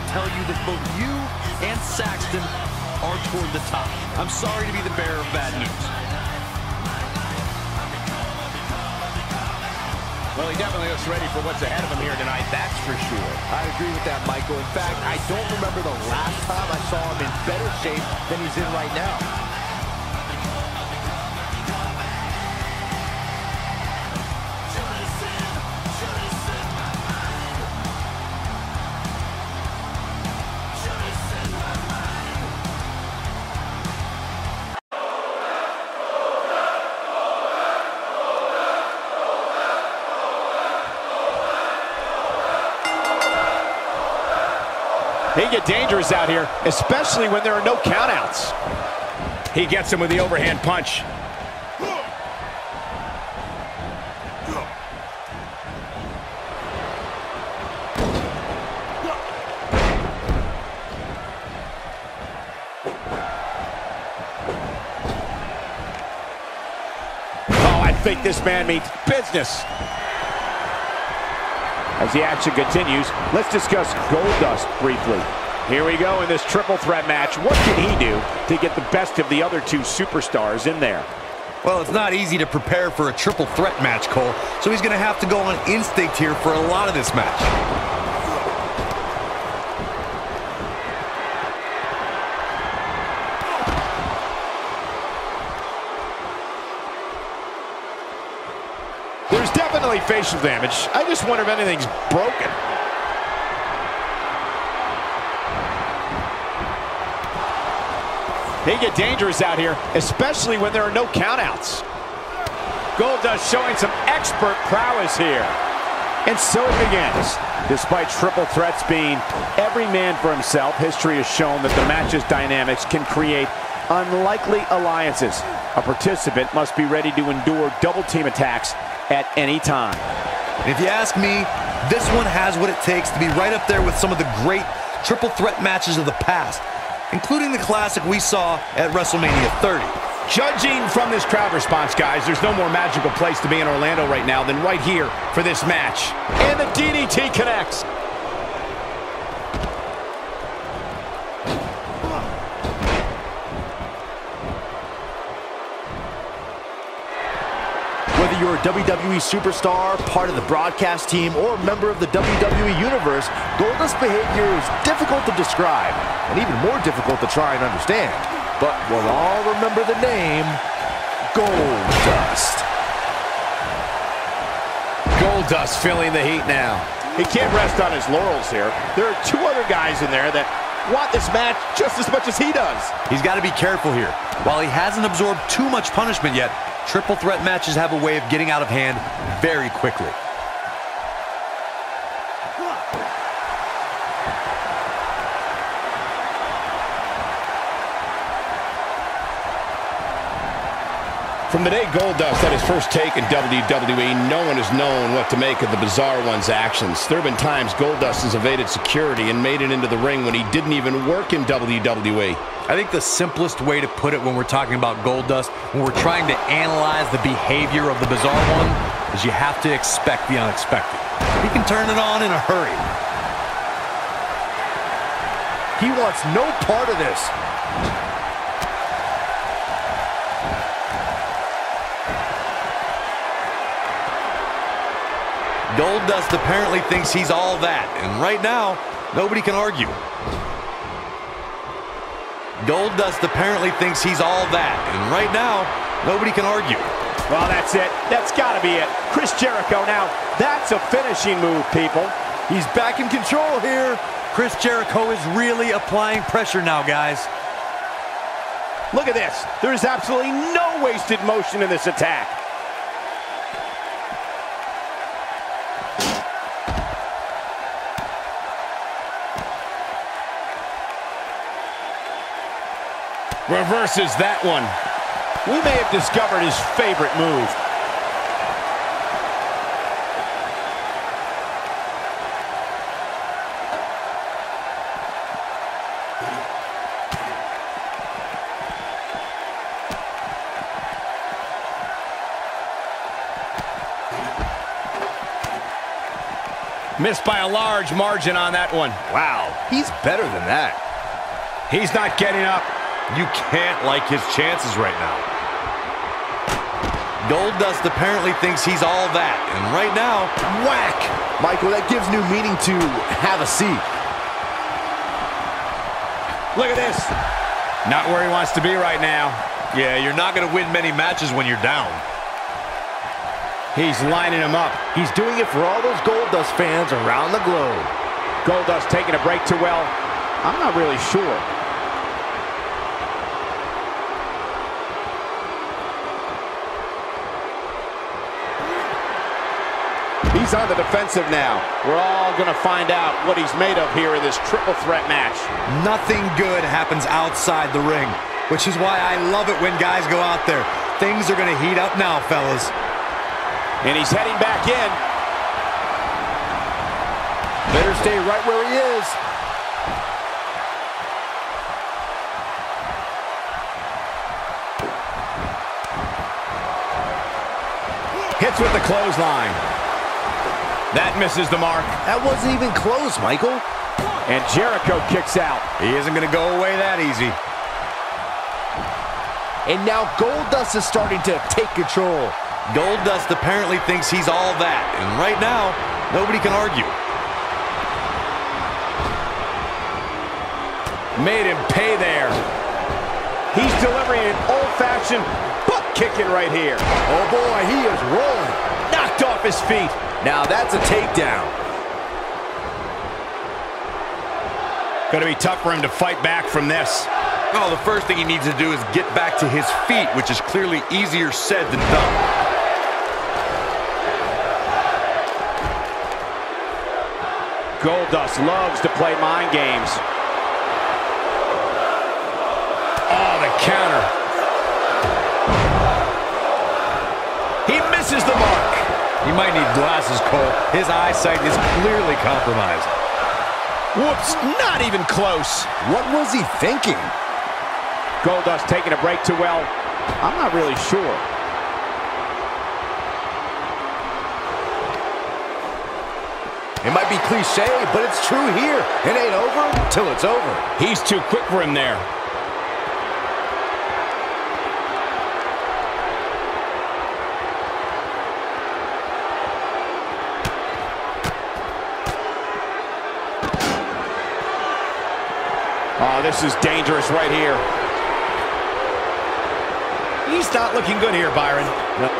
can tell you that both you and Saxton are toward the top. I'm sorry to be the bearer of bad news. Well, he definitely looks ready for what's ahead of him here tonight, that's for sure. I agree with that, Michael. In fact, I don't remember the last time I saw him in better shape than he's in right now. He get dangerous out here, especially when there are no countouts. He gets him with the overhand punch. Oh, I think this man means business. As the action continues, let's discuss Goldust briefly. Here we go in this triple threat match. What can he do to get the best of the other two superstars in there? Well, it's not easy to prepare for a triple threat match, Cole, so he's going to have to go on instinct here for a lot of this match. Definitely facial damage. I just wonder if anything's broken. They get dangerous out here, especially when there are no countouts. Goldust showing some expert prowess here. And so it begins. Despite triple threats being every man for himself, history has shown that the match's dynamics can create unlikely alliances. A participant must be ready to endure double team attacks at any time. And if you ask me, this one has what it takes to be right up there with some of the great triple threat matches of the past, including the classic we saw at WrestleMania 30. Judging from this crowd response, guys, there's no more magical place to be in Orlando right now than right here for this match. And the DDT connects. Whether you're a WWE superstar, part of the broadcast team, or a member of the WWE Universe, Goldust' behavior is difficult to describe, and even more difficult to try and understand. But we'll all remember the name, Goldust. Goldust feeling the heat now. He can't rest on his laurels here. There are two other guys in there that want this match just as much as he does. He's got to be careful here. While he hasn't absorbed too much punishment yet, triple threat matches have a way of getting out of hand very quickly. From the day Goldust had his first take in WWE, no one has known what to make of the Bizarre One's actions. There have been times Goldust has evaded security and made it into the ring when he didn't even work in WWE. I think the simplest way to put it when we're talking about Goldust, when we're trying to analyze the behavior of the Bizarre One, is you have to expect the unexpected. He can turn it on in a hurry. He wants no part of this. Goldust apparently thinks he's all that, and right now, nobody can argue. Goldust apparently thinks he's all that, and right now, nobody can argue. Well, that's it. That's got to be it. Chris Jericho now. That's a finishing move, people. He's back in control here. Chris Jericho is really applying pressure now, guys. Look at this. There is absolutely no wasted motion in this attack. Reverses that one. We may have discovered his favorite move. Missed by a large margin on that one. Wow, he's better than that. He's not getting up. You can't like his chances right now. Goldust apparently thinks he's all that, and right now, whack! Michael, that gives new meaning to have a seat. Look at this. Not where he wants to be right now. Yeah, you're not going to win many matches when you're down. He's lining him up. He's doing it for all those Goldust fans around the globe. Goldust taking a break too well. I'm not really sure. He's on the defensive now. We're all going to find out what he's made of here in this triple threat match. Nothing good happens outside the ring, which is why I love it when guys go out there. Things are going to heat up now, fellas. And he's heading back in. Better stay right where he is. Hits with the clothesline. That misses the mark. That wasn't even close, Michael. And Jericho kicks out. He isn't going to go away that easy. And now Goldust is starting to take control. Goldust apparently thinks he's all that, and right now, nobody can argue. Made him pay there. He's delivering an old-fashioned butt kicking right here. Oh boy, he is rolling. Knocked off his feet. Now that's a takedown. Going to be tough for him to fight back from this. Oh, the first thing he needs to do is get back to his feet, which is clearly easier said than done. Goldust loves to play mind games. Oh, the counter. He misses the mark. He might need glasses, Cole. His eyesight is clearly compromised. Whoops, not even close. What was he thinking? Goldust taking a break too well. I'm not really sure. It might be cliche, but it's true here. It ain't over till it's over. He's too quick for him there. Oh, this is dangerous right here. He's not looking good here, Byron.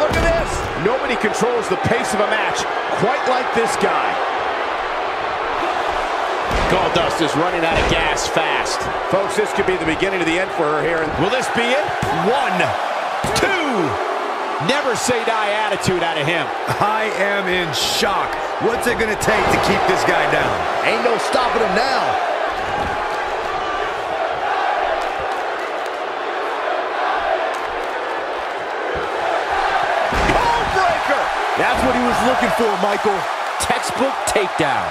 Look at this. Nobody controls the pace of a match quite like this guy. Goldust is running out of gas fast. Folks, this could be the beginning of the end for her here. Will this be it? One, two. Never say die attitude out of him. I am in shock. What's it going to take to keep this guy down? Ain't no stopping him now. Was looking for, Michael. Textbook takedown.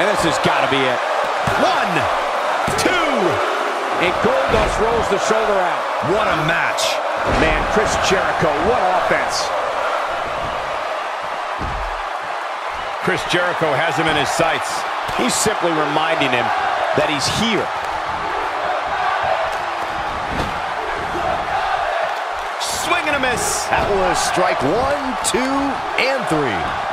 And this has got to be it. One, two. And Goldust rolls the shoulder out. What a match. Man, Chris Jericho, what offense. Chris Jericho has him in his sights. He's simply reminding him that he's here. That was strike one, two, and three.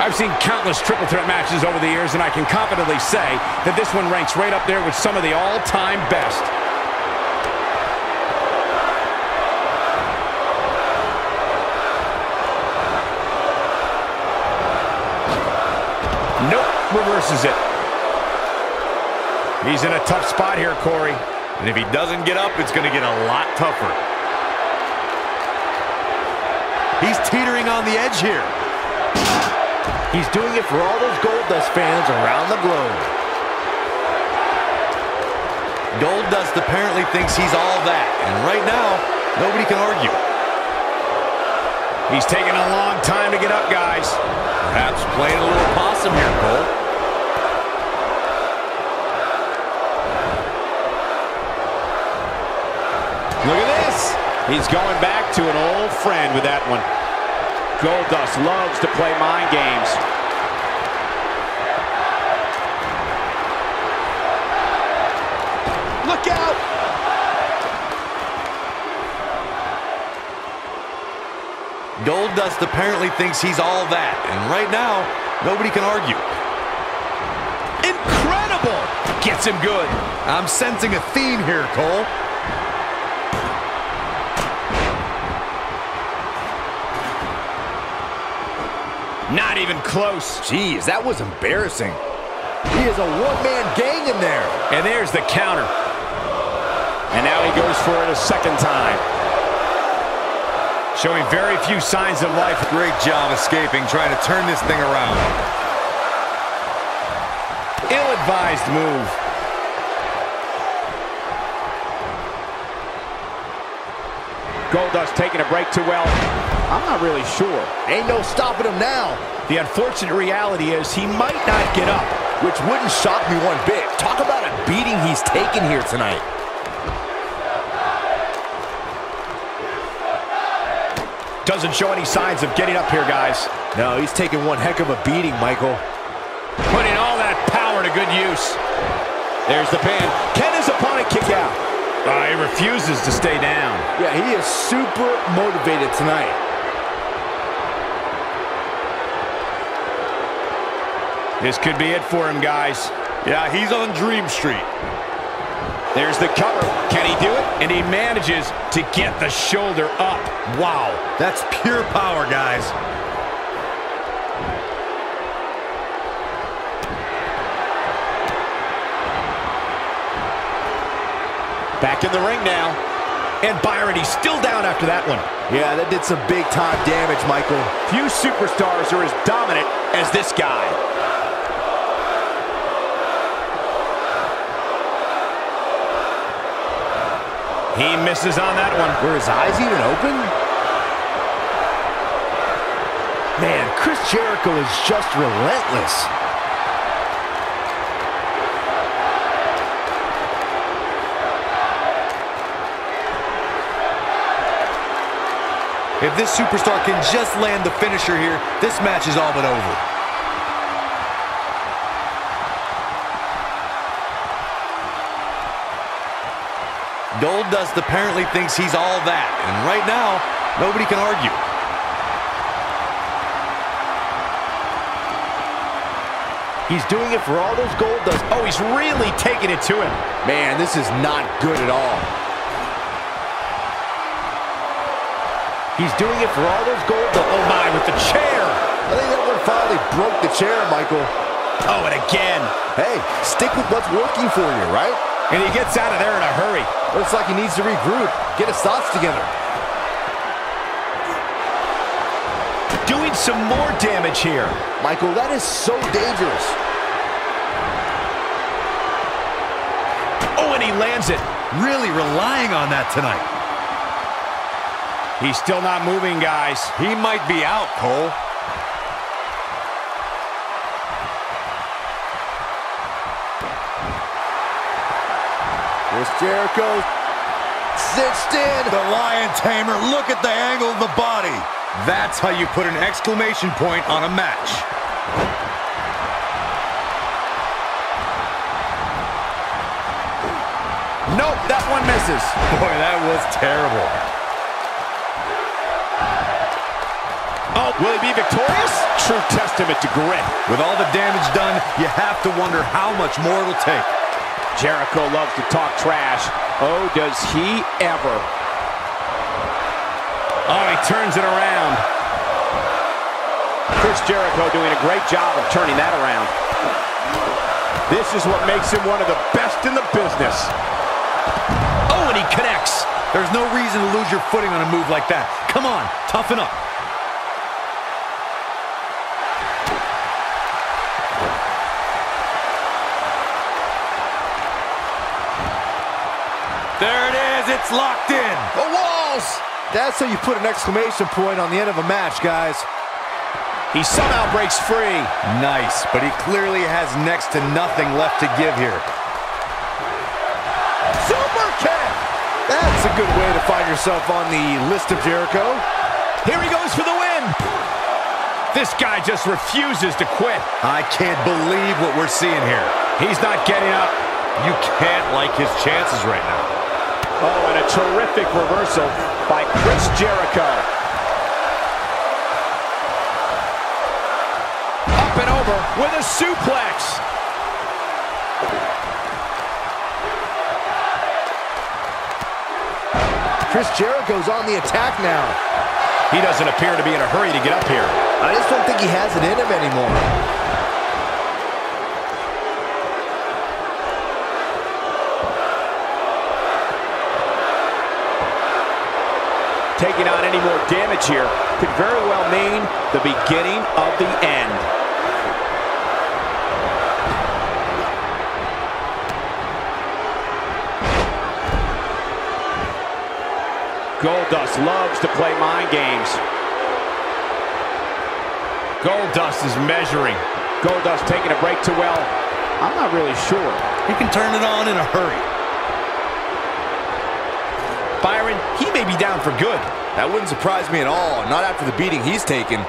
I've seen countless triple threat matches over the years, and I can confidently say that this one ranks right up there with some of the all-time best. Reverses it. He's in a tough spot here, Corey. And if he doesn't get up, it's going to get a lot tougher. He's teetering on the edge here. He's doing it for all those Goldust fans around the globe. Goldust apparently thinks he's all that, and right now, nobody can argue. He's taking a long time to get up, guys. Perhaps playing a little possum here, Cole. He's going back to an old friend with that one. Goldust loves to play mind games. Look out! Goldust apparently thinks he's all that, and right now, nobody can argue. Incredible! Gets him good. I'm sensing a theme here, Cole. Not even close. Jeez, that was embarrassing. He is a one-man gang in there. And there's the counter. And now he goes for it a second time. Showing very few signs of life. Great job escaping, trying to turn this thing around. Ill-advised move. Goldust taking a break too well. I'm not really sure. Ain't no stopping him now. The unfortunate reality is he might not get up. Which wouldn't shock me one bit. Talk about a beating he's taken here tonight. Doesn't show any signs of getting up here, guys. No, he's taking one heck of a beating, Michael. Putting all that power to good use. There's the pin. Can his opponent kick out? Uh, he refuses to stay down. Yeah, he is super motivated tonight. This could be it for him, guys. Yeah, he's on Dream Street. There's the cover. Can he do it? And he manages to get the shoulder up. Wow, that's pure power, guys. Back in the ring now. And Byron, he's still down after that one. Yeah, that did some big-time damage, Michael. Few superstars are as dominant as this guy. He misses on that one. Were his eyes even open? Man, Chris Jericho is just relentless. If this superstar can just land the finisher here, this match is all but over. Goldust apparently thinks he's all that, and right now, nobody can argue. He's doing it for all those Goldust. Oh, he's really taking it to him. Man, this is not good at all. He's doing it for all those Goldust. Oh, my, with the chair. I think that one finally broke the chair, Michael. Oh, and again. Hey, stick with what's working for you, right? And he gets out of there in a hurry. Looks like he needs to regroup, get his thoughts together. Doing some more damage here. Michael, that is so dangerous. Oh, and he lands it. Really relying on that tonight. He's still not moving, guys. He might be out, Cole. Chris Jericho cinched in. The Lion Tamer, look at the angle of the body. That's how you put an exclamation point on a match. Nope, that one misses. Boy, that was terrible. Oh, will he be victorious? True testament to grit. With all the damage done, you have to wonder how much more it'll take. Jericho loves to talk trash. Oh, does he ever. Oh, he turns it around. Chris Jericho doing a great job of turning that around. This is what makes him one of the best in the business. Oh, and he connects. There's no reason to lose your footing on a move like that. Come on, toughen up. It is, locked in. The walls! That's how you put an exclamation point on the end of a match, guys. He somehow breaks free. Nice, but he clearly has next to nothing left to give here. Super kick! That's That's a good way to find yourself on the list of Jericho. Here he goes for the win. This guy just refuses to quit. I can't believe what we're seeing here. He's not getting up. You can't like his chances right now. Oh, and a terrific reversal by Chris Jericho. Up and over with a suplex. Chris Jericho's on the attack now. He doesn't appear to be in a hurry to get up here. I just don't think he has it in him anymore. Taking on any more damage here could very well mean the beginning of the end. Goldust loves to play mind games. Goldust is measuring. Goldust taking a break too well. I'm not really sure. He can turn it on in a hurry. Byron, he may be down for good. That wouldn't surprise me at all, not after the beating he's taken.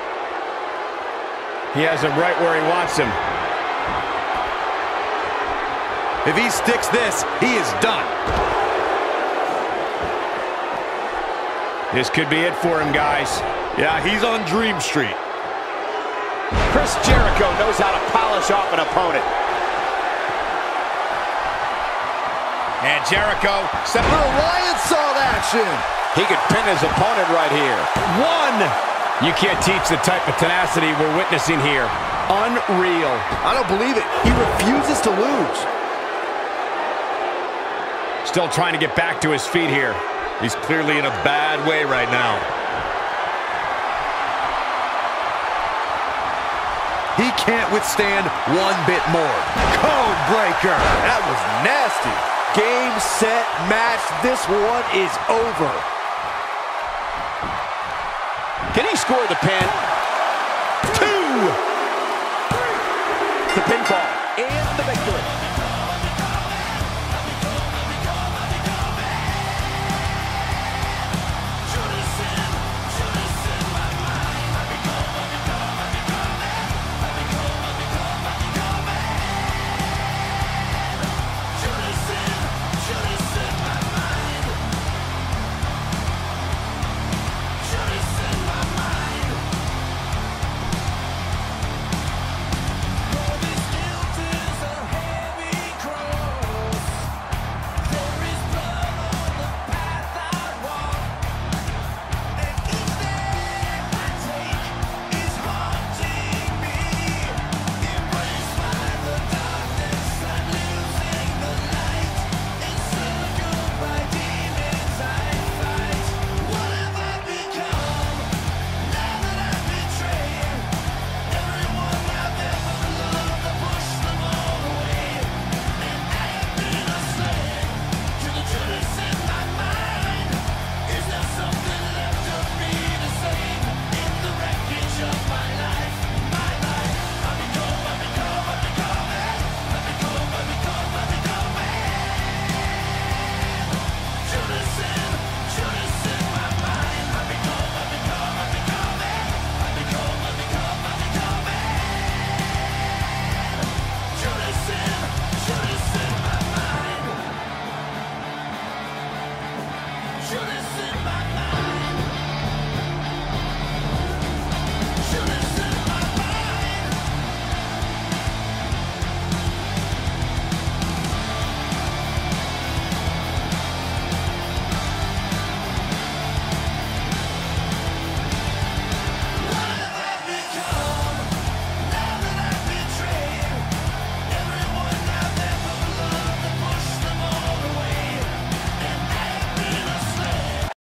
He has him right where he wants him. If he sticks this, he is done. This could be it for him, guys. Yeah, he's on Dream Street. Chris Jericho knows how to polish off an opponent. And Jericho, set Little lion saw action. he could pin his opponent right here. One! You can't teach the type of tenacity we're witnessing here. Unreal. I don't believe it. He refuses to lose. Still trying to get back to his feet here. He's clearly in a bad way right now. He can't withstand one bit more. Code breaker. That was nasty. Game, set, match. This one is over. Can he score the pin? Two! The pinfall.